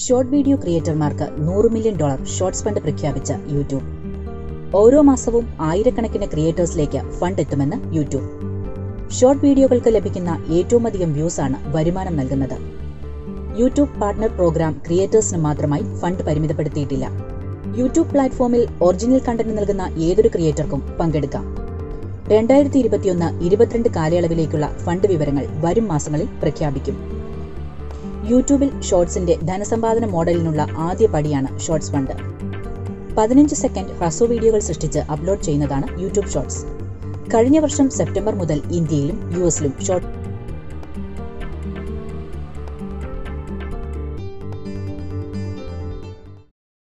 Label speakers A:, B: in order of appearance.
A: Short video ക്രിയേറ്റർമാർക്ക് നൂറ് million dollar shorts fund പ്രഖ്യാപിച്ച യൂട്യൂബ്. ഓരോ മാസവും ആയിരക്കണക്കിന് ക്രിയേറ്റേഴ്സിലേക്ക് ഫണ്ട് എത്തുമെന്ന് യൂട്യൂബ്. ഷോർട്ട് വീഡിയോകൾക്ക് ലഭിക്കുന്ന ഏറ്റവും അധികം വ്യൂസ് ആണ് വരുമാനം നൽകുന്നത്. യൂട്യൂബ് പാർട്ണർ പ്രോഗ്രാം ക്രിയേറ്റേഴ്സിന് മാത്രമായി ഫണ്ട് പരിമിതപ്പെടുത്തിയിട്ടില്ല. യൂട്യൂബ് പ്ലാറ്റ്ഫോമിൽ ഒറിജിനൽ കണ്ടന്റ് നൽകുന്ന ഏതൊരു ക്രിയേറ്റർക്കും പങ്കെടുക്കാം. രണ്ടായിരത്തി ഇരുപത്തിയൊന്ന് ഇരുപത്തിരണ്ട് കാലയളവിലേക്കുള്ള ഫണ്ട് വിവരങ്ങൾ വരും മാസങ്ങളിൽ പ്രഖ്യാപിക്കും. യൂട്യൂബിൽ ഷോർട്സിന്റെ ധനസമ്പാദന മോഡലിനുള്ള ആദ്യ പടിയാണ് ഷോർട്സ് ഫണ്ട്. പതിനഞ്ച് സെക്കൻഡ് ഹ്രസ്വ വീഡിയോകൾ സൃഷ്ടിച്ച് അപ്ലോഡ് ചെയ്യുന്നതാണ് യൂട്യൂബ് ഷോർട്സ്. കഴിഞ്ഞ വർഷം സെപ്റ്റംബർ മുതൽ ഇന്ത്യയിലും യു എസിലും ഷോർട്ട്